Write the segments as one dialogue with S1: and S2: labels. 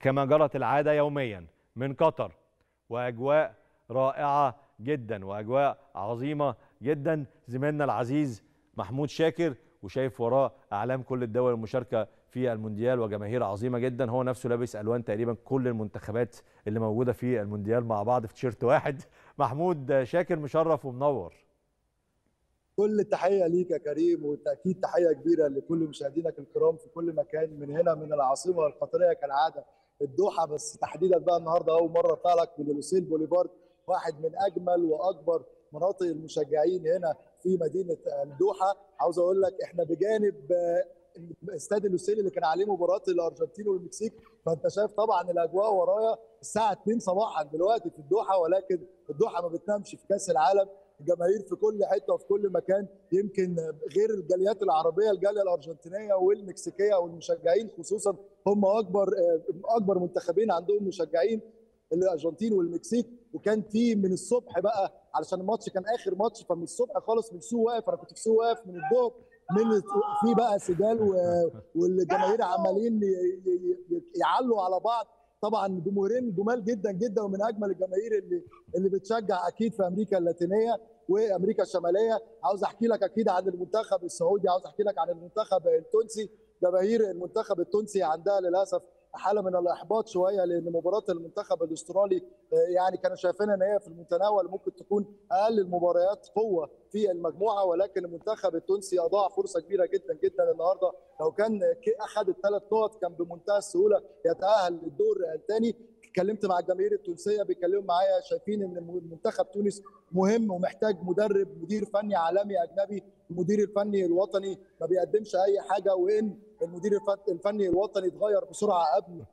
S1: كما جرت العادة يوميا من قطر وأجواء رائعة جدا وأجواء عظيمة جدا. زميلنا العزيز محمود شاكر وشايف وراه أعلام كل الدول المشاركة في المونديال وجماهير عظيمة جدا. هو نفسه لابس ألوان تقريبا كل المنتخبات اللي موجودة في المونديال مع بعض في تيشيرت واحد. محمود شاكر مشرف ومنور.
S2: كل التحية ليك يا كريم وتاكيد تحية كبيرة لكل مشاهدينك الكرام في كل مكان من هنا من العاصمة القطرية كالعادة. الدوحة بس تحديدا بقى النهارده أول مرة اطلع لك من لوسيل بوليفارد واحد من أجمل وأكبر مناطق المشجعين هنا في مدينة الدوحة. عاوز أقول لك إحنا بجانب استاد لوسيل اللي كان عليه مباراة الأرجنتين والمكسيك فأنت شايف طبعا الأجواء ورايا الساعة 2 صباحا دلوقتي في الدوحة ولكن الدوحة ما بتنامش في كأس العالم. الجماهير في كل حتة وفي كل مكان يمكن غير الجاليات العربية الجالية الأرجنتينية والمكسيكية والمشجعين خصوصا هم أكبر أكبر منتخبين عندهم مشجعين الأرجنتين والمكسيك. وكان في من الصبح بقى علشان الماتش كان آخر ماتش فمن الصبح خالص من سوق واقف أنا كنت في سوق واقف من الظهر من في بقى سجال والجماهير عمالين يعلوا على بعض. طبعا جمهورين جمال جدا جدا ومن أجمل الجماهير اللي اللي بتشجع أكيد في أمريكا اللاتينية وأمريكا الشمالية. عاوز أحكي لك أكيد عن المنتخب السعودي عاوز أحكي لك عن المنتخب التونسي جماهير المنتخب التونسي عندها للأسف حاله من الإحباط شوية لأن مباراة المنتخب الأسترالي يعني كانوا شايفين إن هي في المتناول ممكن تكون أقل المباريات قوة في المجموعة ولكن المنتخب التونسي أضاع فرصة كبيرة جدا جدا النهارده. لو كان أخذ الثلاث نقط كان بمنتهى السهولة يتأهل للدور الثاني. اتكلمت مع الجماهير التونسية بيتكلموا معايا شايفين إن منتخب تونس مهم ومحتاج مدرب مدير فني عالمي أجنبي المدير الفني الوطني ما بيقدمش أي حاجة وإن المدير الفني الوطني اتغير بسرعة قبل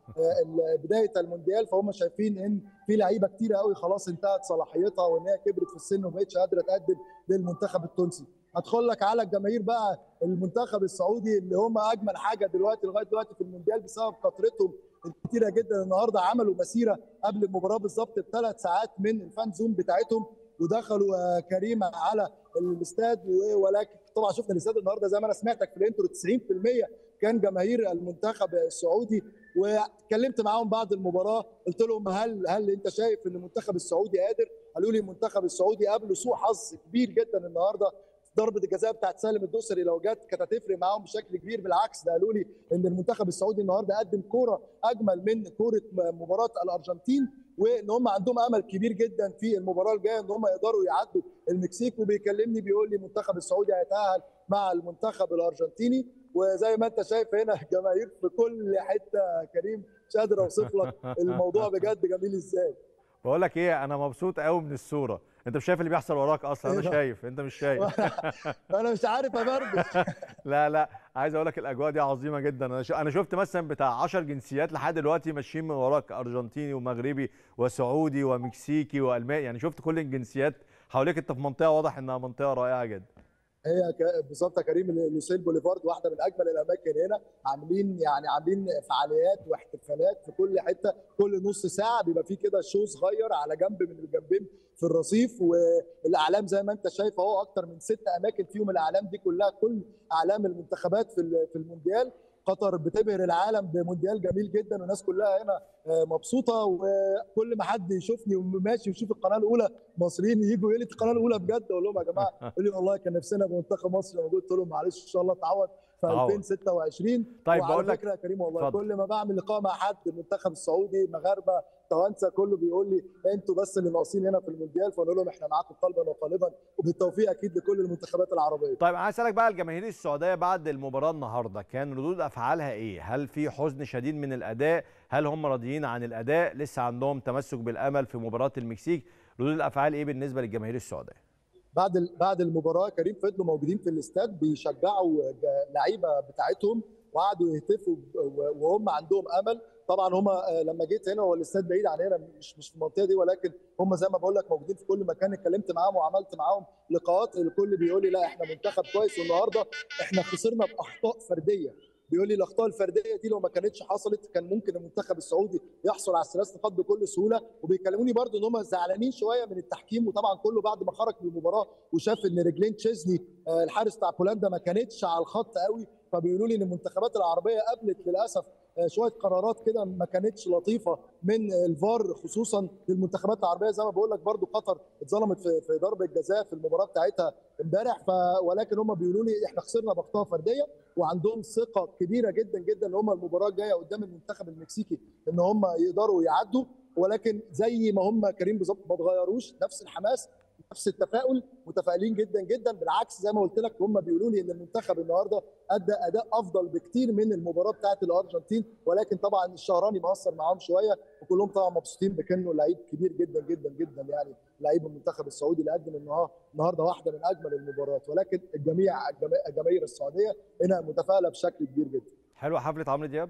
S2: بداية المونديال فهم شايفين إن في لعيبة كتيرة قوي خلاص انتهت صلاحيتها وإن هي كبرت في السن وما بقتش قادرة تقدم للمنتخب التونسي. هدخل لك على الجماهير بقى المنتخب السعودي اللي هم أجمل حاجة دلوقتي لغاية دلوقتي في المونديال بسبب كثرتهم الكتيرة جدا. النهارده عملوا مسيرة قبل المباراة بالظبط بثلاث ساعات من الفان زون بتاعتهم ودخلوا كريم على الاستاد. ولكن طبعا شفنا الاستاد النهارده زي ما أنا سمعتك في ال intro 90% كان جماهير المنتخب السعودي. واتكلمت معاهم بعد المباراة قلت لهم هل هل أنت شايف إن المنتخب السعودي قادر؟ قالوا لي المنتخب السعودي قابله سوء حظ كبير جدا النهارده. ضربة الجزاء بتاعت سالم الدوسري لو جت كانت هتفرق معاهم بشكل كبير. بالعكس ده قالوا لي إن المنتخب السعودي النهارده قدم كورة أجمل من كورة مباراة الأرجنتين وإن هم عندهم أمل كبير جدا في المباراة الجاية إن هم يقدروا يعدوا المكسيك. وبيكلمني بيقول لي المنتخب السعودي هيتأهل مع المنتخب الأرجنتيني. وزي ما أنت شايف هنا جماهير في كل حتة كريم مش قادر أوصف لك الموضوع بجد جميل إزاي.
S1: بقول لك إيه أنا مبسوط قوي من الصورة. أنت مش شايف اللي بيحصل وراك أصلا؟ أنا شايف أنت مش شايف.
S2: أنا مش عارف ابردش
S1: لا لا عايز أقول لك الأجواء دي عظيمة جدا. أنا أنا شفت مثلا بتاع 10 جنسيات لحد دلوقتي ماشيين من وراك أرجنتيني ومغربي وسعودي ومكسيكي وألماني. يعني شفت كل الجنسيات حواليك. أنت في منطقة واضح إنها منطقة رائعة جدا.
S2: هي بالظبط يا كريم لوسيل بوليفارد واحدة من أجمل الأماكن هنا. عاملين يعني عاملين فعاليات واحتفالات في كل حتة كل نص ساعة بيبقى في كده شو صغير على جنب من الجنبين في الرصيف والإعلام زي ما أنت شايف أهو أكتر من ست أماكن فيهم الإعلام دي كلها كل أعلام المنتخبات في في المونديال. قطر بتبهر العالم بمونديال جميل جدا والناس كلها هنا مبسوطة وكل ما حد يشوفني وماشي ويشوف القناة الأولى مصريين يجوا يقول لي القناة الأولى بجد أقول لهم يا جماعة يقول لي والله كان نفسنا بمنتخب مصر موجود قلت لهم معلش إن شاء الله تعوض. في 2026
S1: طيب
S2: وعلى
S1: بقول لك
S2: فكرة كريم والله فضل. كل ما بعمل لقاء مع حد المنتخب السعودي مغاربة توانسة كله بيقول لي أنتوا بس اللي ناقصين هنا في المونديال فنقول لهم إحنا معاكم قلبا وقالبا وبالتوفيق أكيد لكل المنتخبات العربية.
S1: طيب عايز اسالك بقى الجماهير السعودية بعد المباراة النهارده كان ردود أفعالها إيه؟ هل في حزن شديد من الأداء؟ هل هم راضيين عن الأداء؟ لسه عندهم تمسك بالأمل في مباراة المكسيك؟ ردود الأفعال إيه بالنسبة للجماهير السعودية؟
S2: بعد بعد المباراة كريم فضلوا موجودين في الاستاد بيشجعوا اللعيبه بتاعتهم وقعدوا يهتفوا وهم عندهم أمل. طبعا هم لما جيت هنا هو الاستاد بعيد عن هنا مش مش في المنطقة دي ولكن هم زي ما بقول لك موجودين في كل مكان. اتكلمت معاهم وعملت معاهم لقاءات الكل بيقول لي لا إحنا منتخب كويس والنهارده إحنا خسرنا بأخطاء فردية. بيقول لي الأخطاء الفردية دي لو ما كانتش حصلت كان ممكن المنتخب السعودي يحصل على الثلاث نقاط بكل سهولة. وبيكلموني برضو إن هم زعلانين شوية من التحكيم وطبعا كله بعد ما خرج من المباراة وشاف إن رجلين تشيزني الحارس بتاع بولندا ما كانتش على الخط قوي. فبيقولوا لي إن المنتخبات العربية قابلت للأسف شوية قرارات كده ما كانتش لطيفة من الفار خصوصا للمنتخبات العربية. زي ما بقول لك برضو قطر اتظلمت في ضربة جزاء في المباراة بتاعتها امبارح ف ولكن هم بيقولوا لي إحنا خسرنا بخطوه فردية وعندهم ثقة كبيرة جدا جدا ان هم المباراة الجاية قدام المنتخب المكسيكي إن هم يقدروا يعدوا. ولكن زي ما هم كريم بالظبط ما اتغيروش نفس الحماس نفس التفاؤل متفائلين جدا جدا. بالعكس زي ما قلت لك هم بيقولوا لي إن المنتخب النهارده أدى أداء أفضل بكتير من المباراة بتاعة الأرجنتين. ولكن طبعا الشهراني مؤثر معاهم شوية وكلهم طبعا مبسوطين بكنه لعيب كبير جدا جدا جدا يعني لعيب المنتخب السعودي اللي قدم النهارده واحدة من أجمل المباريات. ولكن الجميع جماهير السعودية هنا متفائلة بشكل كبير جدا.
S1: حلوة حفلة عمرو دياب؟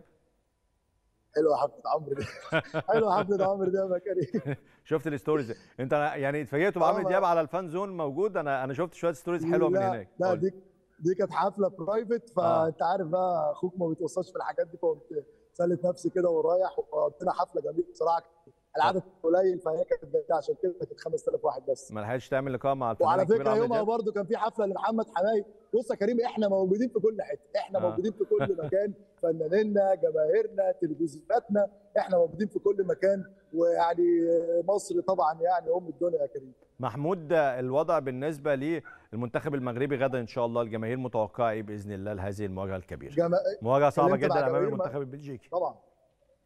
S2: حلوة حفلة عمرو دياب. حلوة حفلة عمرو دياب يا كريم.
S1: شفت ال stories. انت يعني اتفاجئتوا بعمرو دياب على ال fan zone موجود؟ أنا أنا شفت شوية stories حلوة من هناك.
S2: لا دي دي كانت حفلة private فانت آه. عارف بقى أخوك ما بيتوصلش في الحاجات دي فقمت سلت نفسي كده ورايح وقضينا حفلة جميلة بصراحة. العدد قليل فهي كانت عشان كده كانت 5000 واحد بس.
S1: ما لحقتش تعمل لقاء مع
S2: وعلى فكرة يومها برده كان في حفلة لمحمد حماي. بص يا كريم إحنا موجودين في كل حتة. إحنا آه. موجودين في كل مكان. فنانينا جماهيرنا تلفزيوناتنا إحنا موجودين في كل مكان. ويعني مصر طبعا يعني أم الدنيا يا كريم.
S1: محمود الوضع بالنسبة للمنتخب المغربي غدا إن شاء الله. الجماهير متوقعة إيه بإذن الله لهذه المواجهة الكبيرة؟
S2: جما...
S1: مواجهة صعبة جدا أمام المنتخب البلجيكي.
S2: طبعا.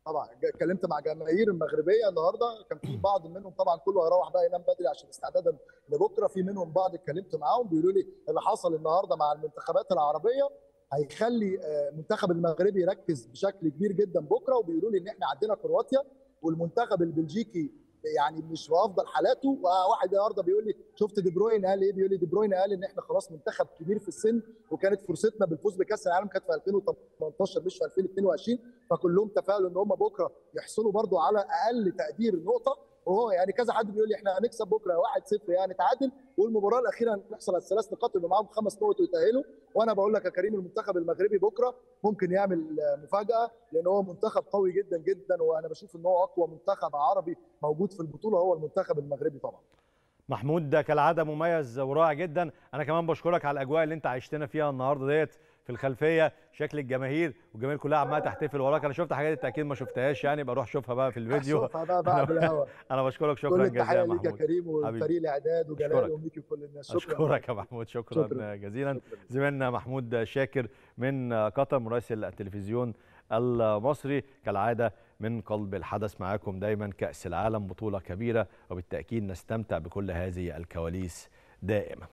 S2: طبعا اتكلمت مع جماهير المغربية النهارده كان في بعض منهم طبعا كله هيروح بقى ينام بدري عشان استعدادا لبكرة في منهم بعض اتكلمت معاهم بيقولوا لي اللي حصل النهارده مع المنتخبات العربية هيخلي المنتخب المغربي يركز بشكل كبير جدا بكرة وبيقولوا لي إن إحنا عندنا كرواتيا والمنتخب البلجيكي يعني مش في أفضل حالاته. وواحد النهارده بيقول لي شفت دي بروين؟ قال إيه؟ بيقول لي دي بروين. قال إن إحنا خلاص منتخب كبير في السن وكانت فرصتنا بالفوز بكأس العالم كانت في 2018 مش في 2022 فكلهم تفائلوا إن هم بكرة يحصلوا برضو على أقل تقدير نقطة. وهو يعني كذا حد بيقول لي إحنا هنكسب بكرة 1-0 يعني تعادل. والمباراة الأخيرة هنحصل على الثلاث نقاط يبقى معاهم خمس نقط ويتأهلوا. وأنا بقول لك يا كريم المنتخب المغربي بكرة ممكن يعمل مفاجأة لأن هو منتخب قوي جدا جدا وأنا بشوف إن هو أقوى منتخب عربي موجود في البطولة هو المنتخب المغربي طبعا.
S1: محمود ده كالعادة مميز ورائع جدا. أنا كمان بشكرك على الأجواء اللي أنت عشتنا فيها النهارده ديت. في الخلفية شكل الجماهير والجماهير كلها عمالة تحتفل وراك. أنا شفت حاجات انت أكيد ما شفتهاش يعني بروح أشوفها بقى في الفيديو.
S2: اشوفها بقى بعد الهوا.
S1: أنا بشكرك شكرا جزيلا
S2: يا محمود كل التحية ليك يا كريم وفريق الاعداد وجلال وميكي وكل الناس.
S1: شكرا. أشكرك يا محمود شكرا, شكرا. جزيلا. زميلنا محمود شاكر من قطر مراسل التلفزيون المصري كالعادة من قلب الحدث معاكم دايما كأس العالم بطولة كبيرة وبالتأكيد نستمتع بكل هذه الكواليس دائما.